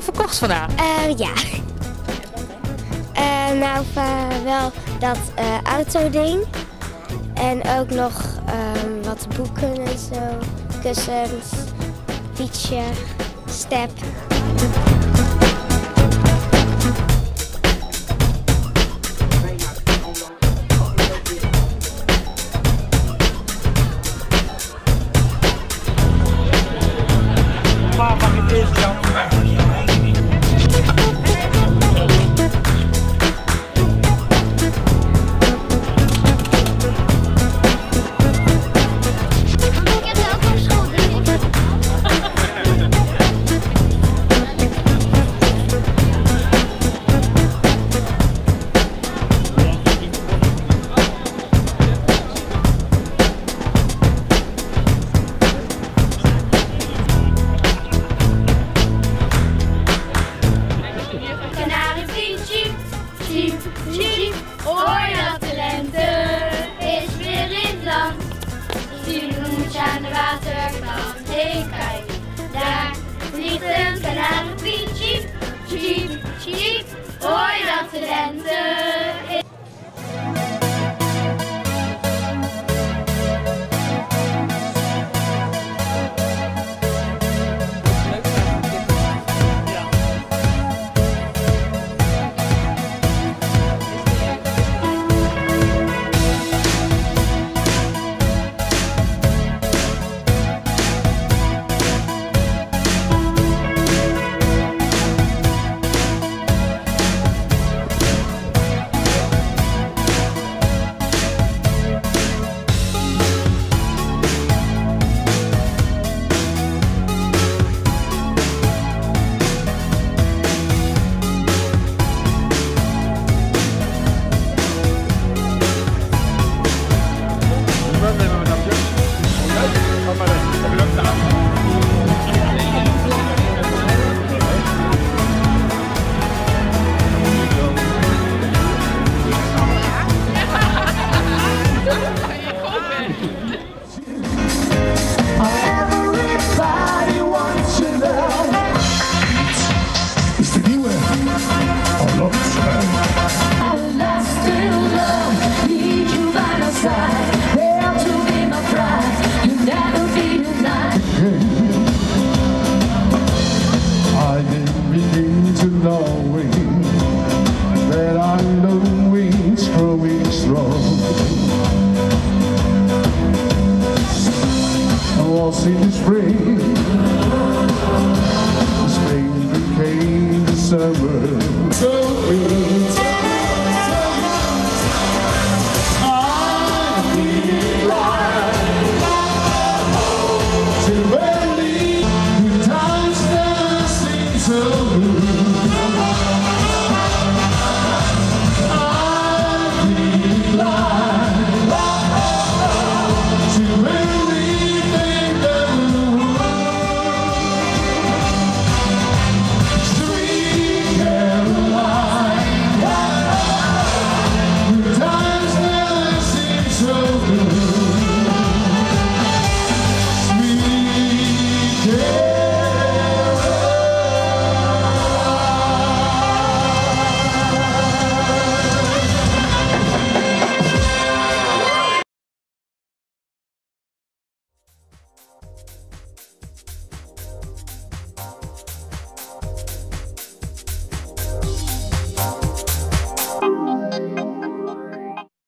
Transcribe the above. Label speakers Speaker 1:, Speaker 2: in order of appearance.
Speaker 1: vandaan?
Speaker 2: Eh, ja. Eh, nou, eh, wel dat autoding. En ook nog wat boeken en zo. Kussens, fietsje, step.
Speaker 3: Jeep. Hoor dat de lente is weer in het land. Je aan de waterkant heen kijken. Daar vliegt een kanariepiet, jeep, jeep, jeep. Hoor dat de lente
Speaker 4: summer.